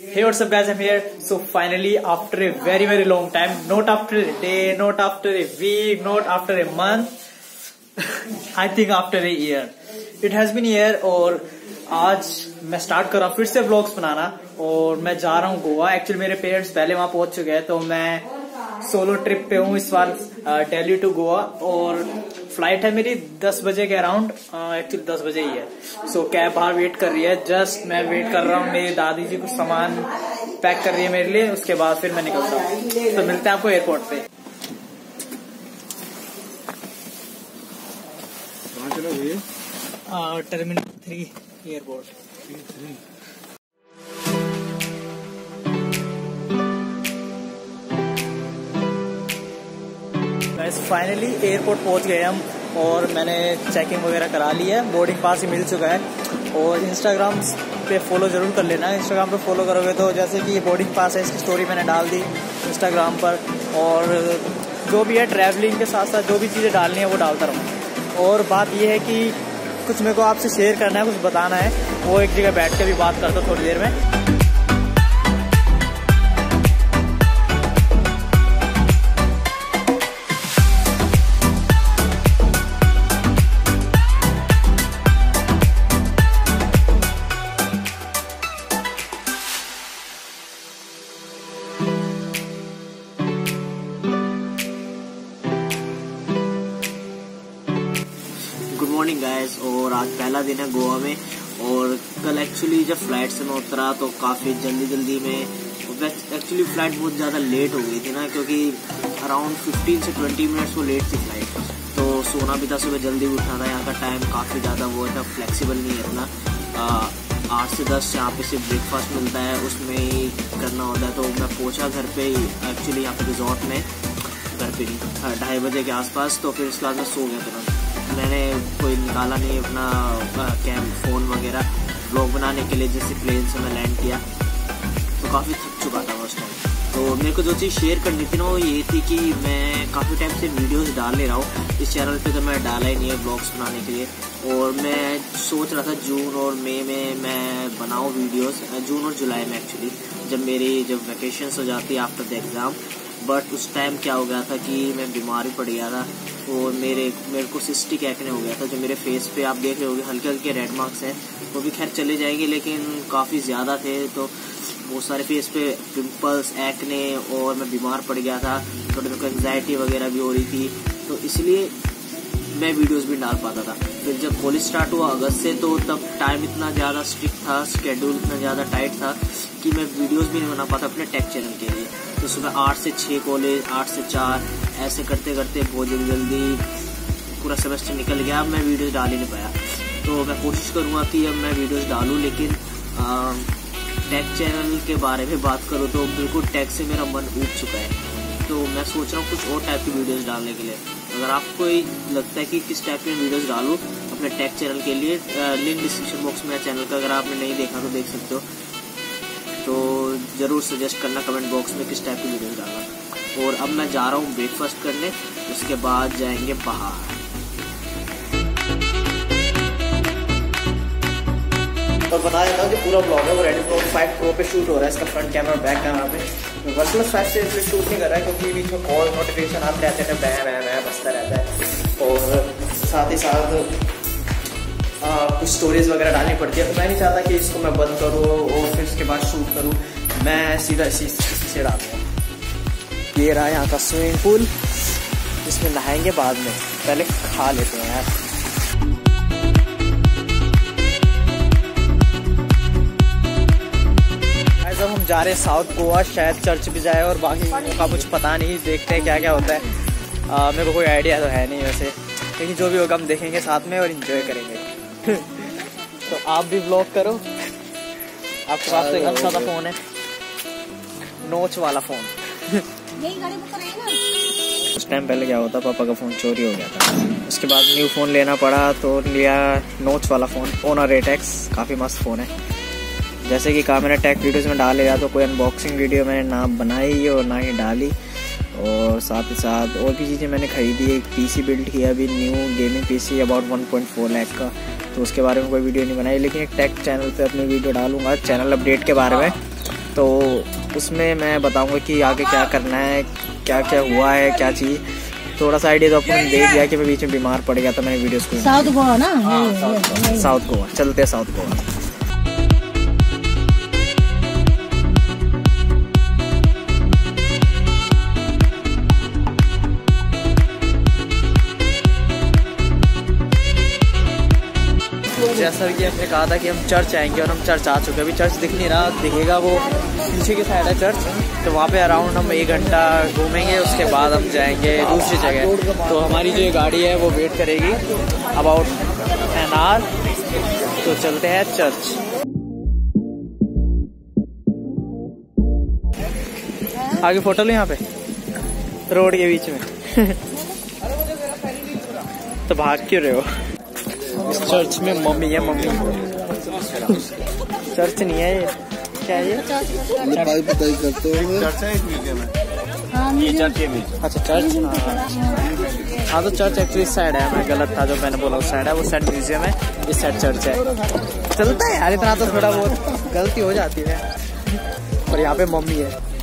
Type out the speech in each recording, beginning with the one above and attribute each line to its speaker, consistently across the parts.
Speaker 1: Hey, what's up, guys? I'm here. So finally, after a very very long time, not after a day, not after a week, not after a month, I think after a year. It has been a year और आज मैं start कर रहा हूँ फिर से vlogs बनाना और मैं जा रहा हूँ गोवा एक्चुअली मेरे पेरेंट्स पहले वहाँ पहुँच चुके हैं तो मैं सोलो ट्रिप पे हूँ इस बार दिल्ली टू गोवा और फ़्लाइट है मेरी 10 बजे के अराउंड एक्चुअली 10 बजे ही है। सो so, कैब बाहर वेट कर रही है। जस्ट मैं वेट कर रहा हूँ। मेरी दादी जी कुछ सामान पैक कर रही है मेरे लिए। उसके बाद फिर मैं निकलता हूँ। तो मिलते हैं आपको एयरपोर्ट पे। Terminal three airport finally airport पहुँच गए हम और मैंने चेकिंग वगैरह करा ली है। बोर्डिंग पास ही मिल चुका है। और इंस्टाग्राम पे फॉलो ज़रूर कर लेना। इंस्टाग्राम पे फॉलो करोगे तो जैसे कि बोर्डिंग पास है, इसकी स्टोरी मैंने डाल दी इंस्टाग्राम पर। और जो भी है ट्रैवलिंग के साथ साथ जो भी चीज़ें डालनी है वो डालता रहूँ और बात यह है कि कुछ मेरे को आपसे शेयर करना है, कुछ बताना है। वो एक जगह बैठ के भी बात करता थोड़ी देर में।
Speaker 2: मॉर्निंग गाइस और आज पहला दिन है गोवा में। और कल एक्चुअली जब फ़्लाइट से मैं उतरा तो काफ़ी जल्दी जल्दी में एक्चुअली फ़्लाइट बहुत ज़्यादा लेट हो गई थी ना, क्योंकि अराउंड 15 से 20 मिनट्स वो लेट थी फ़्लाइट तो सोना भी था, सुबह जल्दी उठना था। यहाँ का टाइम काफ़ी ज़्यादा वो है फ्लेक्सिबल नहीं है इतना। आठ से दस यहाँ पे सिर्फ़ ब्रेकफास्ट मिलता है, उसमें ही करना होता है। तो मैं पहुँचा घर पे एक्चुअली यहाँ पे रिजॉर्ट में। घर पे ढाई बजे के आसपास तो फिर इसके बाद मैं सो गया तुरंत मैंने कोई निकाला नहीं अपना कैम फ़ोन वगैरह ब्लॉग बनाने के लिए जैसे प्लेन से मैं लैंड किया। तो काफ़ी थक चुका था उस टाइम तो मेरे को जो चीज़ शेयर करनी थी ना, वो ये थी कि मैं काफ़ी टाइम से वीडियोस डाल ले रहा हूँ। इस चैनल पे तो मैं डाला ही नहीं है ब्लॉग्स बनाने के लिए। और मैं सोच रहा था जून और मई में मैं बनाऊँ वीडियोस जून और जुलाई में एक्चुअली जब मेरी, जब वैकेशन हो जाती है आफ्टर द एग्ज़ाम बट उस टाइम क्या हो गया था कि मैं बीमार पड़ गया था और मेरे मेरे को सिस्टिक एक्ने हो गया था जो मेरे फेस पे आप देख रहे होगे, हल्के हल्के रेड मार्क्स हैं। वो भी खैर चले जाएँगे, लेकिन काफ़ी ज़्यादा थे तो बहुत सारे फेस पे पिंपल्स एक्ने और मैं बीमार पड़ गया था। थोड़ी मेरे को एंगजाइटी वगैरह भी हो रही थी तो इसलिए मैं वीडियोस भी डाल पाता था। फिर जब कॉलेज स्टार्ट हुआ अगस्त से तो तब टाइम इतना ज़्यादा स्ट्रिक्ट था स्केड्यूल इतना ज़्यादा टाइट था कि मैं वीडियोस भी नहीं बना पाता अपने टेक चैनल के लिए। तो सुबह आठ से छः कॉलेज आठ से चार, ऐसे करते करते बहुत जल्दी जल्दी पूरा सेमेस्टर निकल गया। अब मैं वीडियोस डाल ही नहीं पाया। तो मैं कोशिश करूँगा कि अब मैं वीडियोस डालूँ, लेकिन टेक चैनल के बारे में बात करूँ तो बिल्कुल टेक से मेरा मन उठ चुका है। तो मैं सोच रहा हूँ कुछ और टाइप की वीडियोज़ डालने के लिए। अगर आपको लगता है कि किस टाइप की वीडियोज़ डालूँ, अपने टेक चैनल के लिए लिंक डिस्क्रिप्शन बॉक्स में चैनल का अगर आपने नहीं देखा तो देख सकते हो। तो ज़रूर सजेस्ट करना कमेंट बॉक्स में किस टाइप की वीडियोस डालना। और अब मैं जा रहा हूँ ब्रेकफास्ट करने उसके बाद जाएँगे बाहर।
Speaker 1: और बता देता हूँ कि पूरा ब्लॉग है वो रेडी फोर फाइव प्रो पे शूट हो रहा है इसका फ्रंट कैमरा बैक कैमरा पे। वन प्लस फाइव से इसलिए शूट नहीं कर रहा है क्योंकि बीच में कॉल नोटिफिकेशन आते रहते हैं बैं बैं बैं बसता रहता है। और साथ ही साथ आ, कुछ स्टोरीज वगैरह डालनी पड़ती है। तो मैं नहीं चाहता कि इसको मैं बंद करूँ और फिर उसके बाद शूट करूँ। मैं सीधा इसी से दूँ ये रहा यहाँ का स्विमिंग पूल। इसमें नहाएँगे बाद में। पहले खा लेते हैं यार। जब हम जा रहे हैं साउथ गोवा शायद चर्च भी जाए और बाकी का कुछ पता नहीं देखते हैं क्या क्या होता है। आ, मेरे को कोई आइडिया तो है नहीं वैसे। लेकिन जो भी होगा हम देखेंगे साथ में और इन्जॉय करेंगे। तो आप भी ब्लॉग करो। आपके पास तो एक अच्छा सा फ़ोन है। नोच वाला फ़ोन। उस टाइम पहले क्या होता पापा का फ़ोन चोरी हो गया था। उसके बाद न्यू फ़ोन लेना पड़ा तो लिया नोच वाला फ़ोन ओनर एटेक्स काफ़ी मस्त फ़ोन है। जैसे कि कहा मैंने टेक वीडियोज़ में डाल लिया तो कोई अनबॉक्सिंग वीडियो मैंने ना बनाई और ना ही डाली। और साथ ही साथ और भी चीज़ें मैंने ख़रीदी एक पीसी बिल्ड किया अभी new gaming PC about 1.4 lakh का। तो उसके बारे में कोई वीडियो नहीं बनाई लेकिन एक टेक चैनल पे अपनी वीडियो डालूँगा चैनल अपडेट के बारे में। तो उसमें मैं बताऊँगा कि आगे क्या करना है क्या क्या हुआ है क्या चीज़। थोड़ा सा आइडिया तो आपको दे दिया कि मैं बीच में बीमार पड़ गया था मैंने वीडियोस को
Speaker 3: साउथ गोवा ना?
Speaker 1: साउथ गोवा। चलते हैं साउथ गोवा। जैसा कि हमने कहा था कि हम चर्च आएँगे और हम चर्च आ चुके हैं। अभी चर्च दिख नहीं रहा दिखेगा वो पीछे की साइड है चर्च। तो वहाँ पे अराउंड हम एक घंटा घूमेंगे उसके बाद हम जाएँगे दूसरी जगह। तो हमारी जो गाड़ी है वो वेट करेगी अबाउट एन आवर तो चलते हैं चर्च। आगे फ़ोटो लो यहाँ पे। रोड के बीच में। तो भाग क्यों रहे हो? चर्च में मम्मी है मम्मी। चर्च नहीं है ये। क्या है ये? अच्छा चर्च? हाँ। हाँ तो चर्च एक्चुअली साइड है। मैं गलत था जो मैंने बोला उस साइड है वो साइड म्यूज़ियम है इस साइड चर्च है। चलता है यार इतना तो थोड़ा बहुत गलती हो जाती है। और यहाँ पे मम्मी है।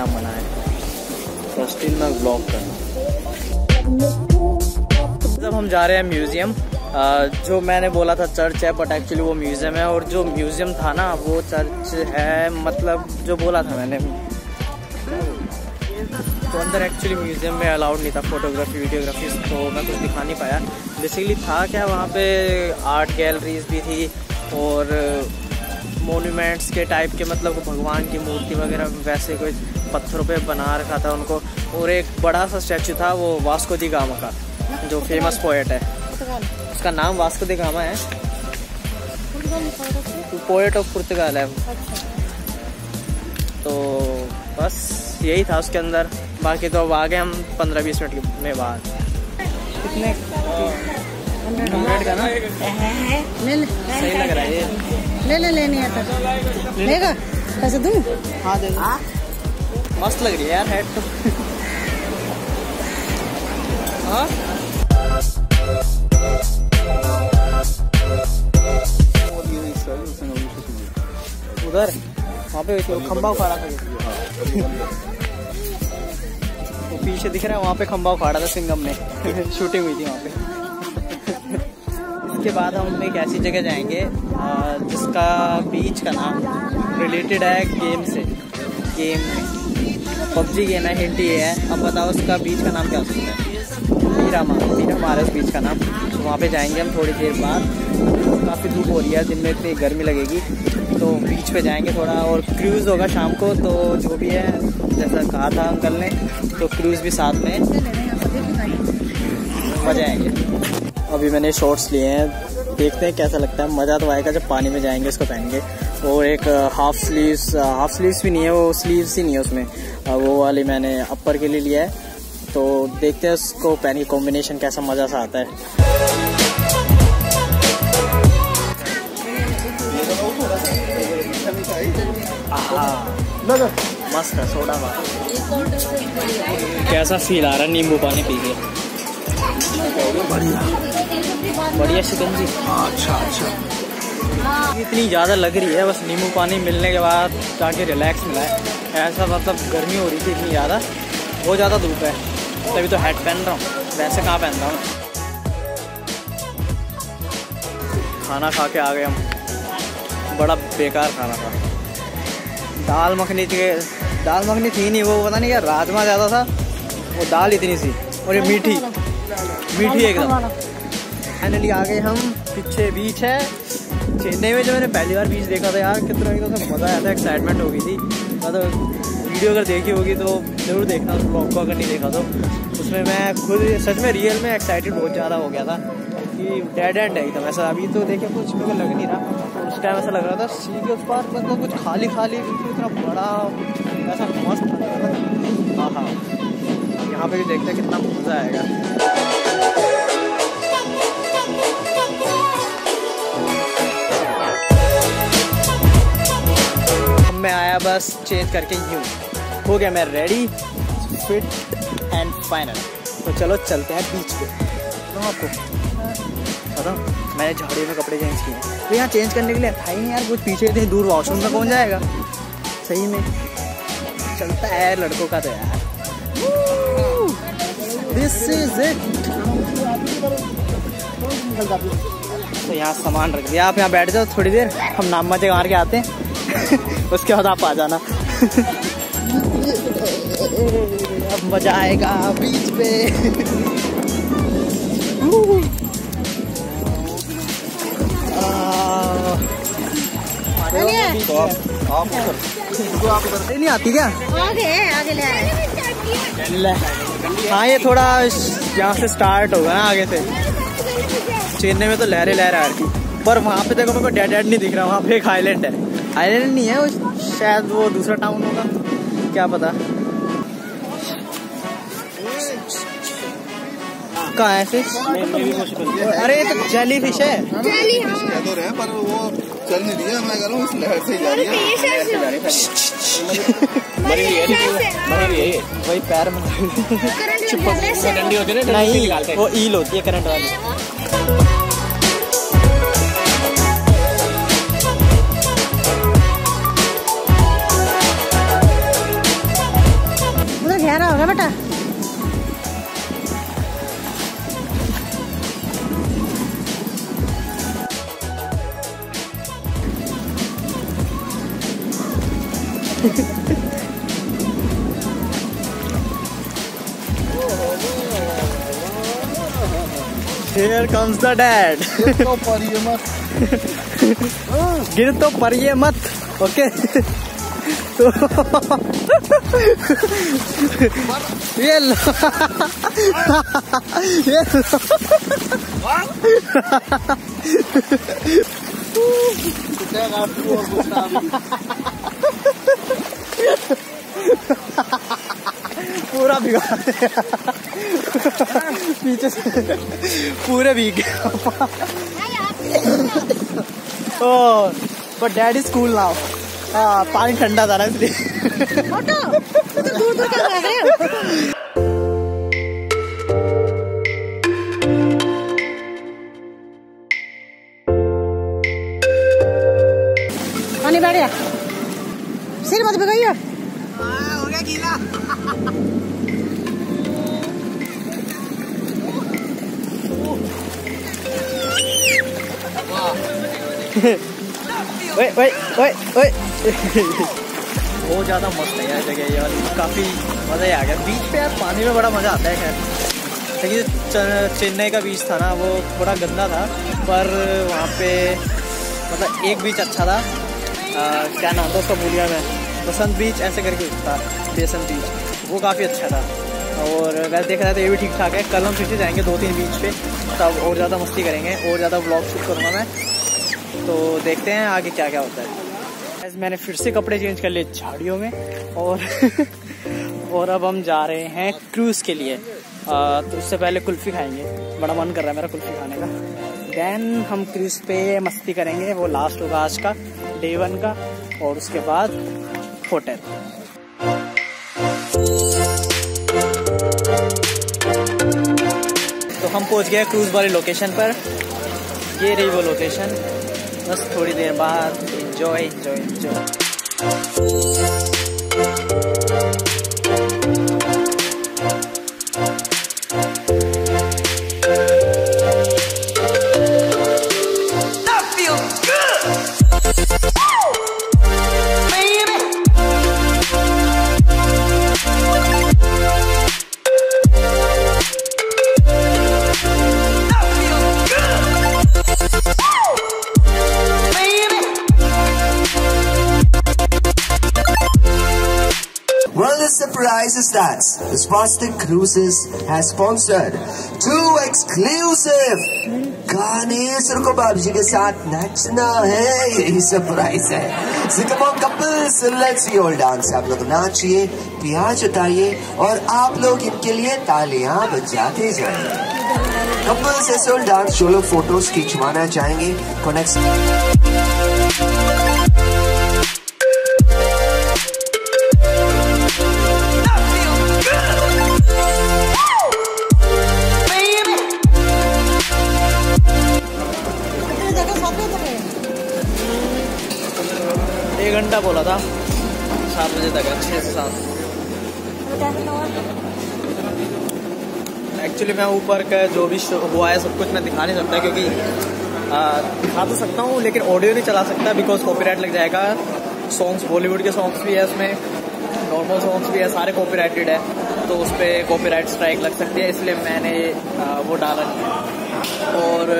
Speaker 1: लेना मना है। तो स्टिल मैं ब्लॉग करना जब हम जा रहे हैं म्यूज़ियम जो मैंने बोला था चर्च है बट एक्चुअली वो म्यूज़ियम है और जो म्यूज़ियम था ना वो चर्च है मतलब जो बोला था मैंने। तो अंदर एक्चुअली म्यूज़ियम में अलाउड नहीं था फोटोग्राफी वीडियोग्राफी तो मैं कुछ दिखा नहीं पाया। बेसिकली था क्या वहाँ पे आर्ट गैलरीज भी थी और मोन्यूमेंट्स के टाइप के मतलब भगवान की मूर्ति वगैरह वैसे कोई पत्थरों पे बना रखा था उनको और एक बड़ा सा स्टैचू था वो वास्को दी गामा का जो फ़ेमस पोएट है उसका नाम वास्को दी गामा है पोएट ऑफ़ पुर्तगाल है तो बस यही था उसके अंदर बाकी तो अब आ गए हम पंद्रह बीस मिनट में बाद कितने हंड्रेड का ना
Speaker 3: ले ले
Speaker 1: सही लग रहा है ये
Speaker 3: ले ले लेने आता लेगा पैसे दूँ
Speaker 1: हाँ दे दो मस्त लग रही है यार हेड तो। हाँ? उधर वहाँ पे एक खंबा उखाड़ा था। वो पीछे दिख रहा है, वहाँ पे खंबा उखाड़ा था सिंगम ने। शूटिंग हुई थी वहाँ पे। इसके बाद हम एक ऐसी जगह जाएँगे जिसका बीच का नाम रिलेटेड है गेम से। गेम पबजी गेम है हिंट ये है। अब बताओ उसका बीच का नाम क्या सकता है? मीरा मार मीरा मार है उस बीच का नाम। तो वहाँ पे जाएँगे हम थोड़ी देर बाद। काफ़ी धूप हो रही है, दिन में इतनी गर्मी लगेगी। तो बीच पे जाएँगे थोड़ा और क्रूज़ होगा शाम को तो जो भी है, जैसा कहा था अंकल ने तो क्रूज़ भी साथ में। मज़ा आएँगे। अभी मैंने शॉर्ट्स लिए हैं। देखते हैं कैसा लगता है। मज़ा तो आएगा जब पानी में जाएँगे इसको पहनेंगे और एक हाफ़ स्लीव्स हाफ़ स्लीव्स भी नहीं है वो स्लीव्स ही नहीं है उसमें। वो वाली मैंने अपर के लिए लिया है। तो देखते हैं उसको पहन के कॉम्बिनेशन कैसा मज़ा सा आता है। मस्त है सोडा कैसा फील आ रहा है नींबू पानी पी के? बढ़िया। शिकंजी अच्छा अच्छा। इतनी ज़्यादा लग रही है बस नींबू पानी मिलने के बाद जाके रिलैक्स मिला है। ऐसा मतलब गर्मी हो रही थी इतनी ज़्यादा बहुत ज़्यादा धूप है। तभी तो हेड पहन रहा हूँ वैसे कहाँ पहन रहा हूँ? खाना खा के आ गए हम। बड़ा बेकार खाना था। दाल मखनी थी दाल मखनी थी नहीं वो पता नहीं क्या राजमा ज़्यादा था वो दाल इतनी सी और ये मीठी। मीठी एकदम। फाइनली आ गए हम पीछे बीच है। चेन्नई में जो मैंने पहली बार बीच देखा था यार कितना एकदम मज़ा आया था एक्साइटमेंट हो गई थी। मतलब वीडियो अगर देखी होगी तो ज़रूर देखना उस ब्लॉग को अगर नहीं देखा तो। उसमें मैं खुद सच में रियल में एक्साइटेड बहुत ज़्यादा हो गया था। कि डेड एंड है एकदम ऐसा अभी तो देखे कुछ मुझे लग नहीं रहा। उस टाइम ऐसा लग रहा था सीधे उस पार मतलब कुछ खाली खाली बिल्कुल इतना बड़ा ऐसा मस्त था। हाँ हाँ। यहाँ पे भी देखते हैं कितना मज़ा आएगा। मैं आया बस चेंज करके यूँ। हो गया मैं रेडी फिट एंड फाइनल तो चलो चलते हैं बीच पे। तो आपको। पता मैंने झाड़ी में कपड़े चेंज किए। तो यहाँ चेंज करने के लिए था ही यार कुछ, पीछे थे दूर वॉशरूम में कौन जाएगा। सही में। चलता है लड़कों का तो यार। दिस इज़ इट तो यहाँ सामान रख दिया। आप यहाँ बैठ जाओ थोड़ी देर। हम नाम मज़े मार के आते हैं। उसके बाद आप आ जाना। अब मज़ा आएगा बीच पे। नहीं आती क्या?
Speaker 3: आगे आगे ले आए।
Speaker 1: हाँ ये थोड़ा यहाँ से स्टार्ट होगा ना आगे से। चेन्नई में तो लहरे लहर आ रही पर वहाँ पे देखो मेरे को डेड डेड नहीं दिख रहा वहाँ पे एक आइलैंड है। आइलैंड नहीं है वो शायद वो दूसरा टाउन होगा। क्या पता? कहाँ है फ़िश अरे ये तो जेली फ़िश है
Speaker 4: कह तो रहे पर वो चल नहीं रही है मैं कह रहा हूँ इस लहर से जा रही है।
Speaker 1: वही पैर में नहीं वो ईल होती है करंट वाली।
Speaker 3: गहरा होगा बेटा।
Speaker 1: Here comes the dad.
Speaker 4: तो
Speaker 1: गिर तो परिए मत ओके ये लो ये लो
Speaker 4: क्या आपको और गुस्सा अभी
Speaker 1: पूरा भिगा पीछे से पूरे भीग गया। ओ बट डैड इज़ नाउ हाँ पानी ठंडा था ना इसलिए।
Speaker 3: तू पानी बैठ गया। सिर मत
Speaker 1: ओए ओए ओए ओए बहुत ज़्यादा मस्त है यार जगह ये वाली काफ़ी मज़ा ही आ गया। बीच पे यार पानी में बड़ा मज़ा आता है खैर। लेकिन चेन्नई का बीच था ना वो थोड़ा गंदा था। पर वहाँ पे मतलब एक बीच अच्छा था। आ, क्या नाम था उसका भूलिया मैं? बसंत बीच ऐसे करके था बेसंत बीच। वो काफ़ी अच्छा था। और वैसे देखा जाए तो ये भी ठीक ठाक है। कल हम फिर से जाएँगे दो तीन बीच पे तब और ज़्यादा मस्ती करेंगे और ज़्यादा ब्लॉग शूट करूँगा मैं। तो देखते हैं आगे क्या क्या होता है। मैंने फिर से कपड़े चेंज कर लिए झाड़ियों में और और अब हम जा रहे हैं क्रूज के लिए। आ, तो उससे पहले कुल्फी खाएँगे। बड़ा मन कर रहा है मेरा कुल्फी खाने का। देन हम क्रूज पे मस्ती करेंगे वो लास्ट होगा आज का डे वन का और उसके बाद होटल तो हम पहुँच गए क्रूज वाली लोकेशन पर। ये रही वो लोकेशन बस थोड़ी देर बाद। Enjoy enjoy enjoy
Speaker 5: Spastic Cruises has sponsored two exclusive गाने सुरको बाबजी के साथ नाचना है यही सरप्राइज़ है। So come on couples, all dance. आप लोग नाचिए प्यार जताइए और आप लोग इनके लिए तालियाँ बजाते जाइए कपल्स ऐसे डांस जो लोग फ़ोटोज़ खिंचवाना चाहेंगे कनेक्ट
Speaker 1: घंटा बोला था। सात बजे तक, अच्छे से सात। एक्चुअली मैं ऊपर का जो भी हुआ है, सब कुछ मैं दिखा नहीं सकता क्योंकि दिखा तो सकता हूँ, लेकिन ऑडियो नहीं चला सकता बिकॉज़ कॉपीराइट लग जाएगा। सॉन्ग्स बॉलीवुड के सॉन्ग्स भी है उसमें। नॉर्मल सॉन्ग्स भी है, सारे कॉपीराइटेड है। तो उस पर कॉपीराइट स्ट्राइक लग सकती है, इसलिए मैंने वो डाला नहीं और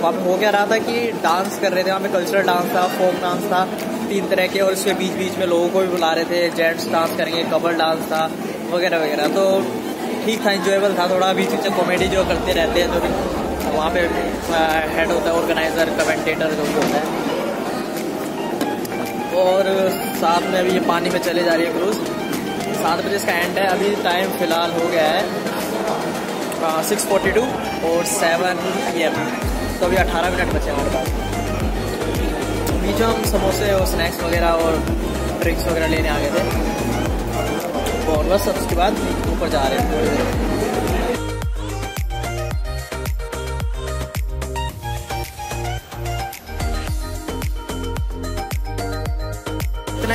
Speaker 1: वहाँ पे हो क्या रहा था कि डांस कर रहे थे वहाँ पे कल्चरल डांस था फोक डांस था, तीन तरह के, और उसके बीच बीच में लोगों को भी बुला रहे थे जेंट्स डांस करेंगे कबल डांस था, वगैरह वगैरह। तो ठीक था इंजॉयबल था, थोड़ा बीच बीच में कॉमेडी जो करते रहते हैं जो भी वहाँ पे हेड होता है ऑर्गेनाइजर कमेंटेटर जो भी होता है। और साथ में अभी ये पानी में चले जा रही है क्रूज सात बजे इसका एंड है। अभी टाइम फ़िलहाल हो गया है। सिक्स फोर्टी टू और सेवन पी एम तो अभी अठारह मिनट बचे हमारे पास। बीच हम समोसे और स्नैक्स वगैरह और ड्रिंक्स वगैरह लेने आ गए थे। और बस उसके बाद ऊपर जा रहे हैं।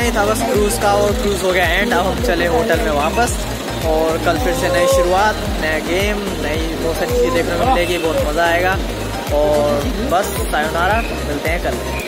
Speaker 1: ही था बस क्रूज़ का और क्रूज़ हो गया एंड अब हम चले होटल में वापस और कल फिर से नई शुरुआत, नया गेम नई बहुत सारी चीज़ें देखने को मिलेगी, बहुत मज़ा आएगा और बस सायोनारा मिलते हैं कल।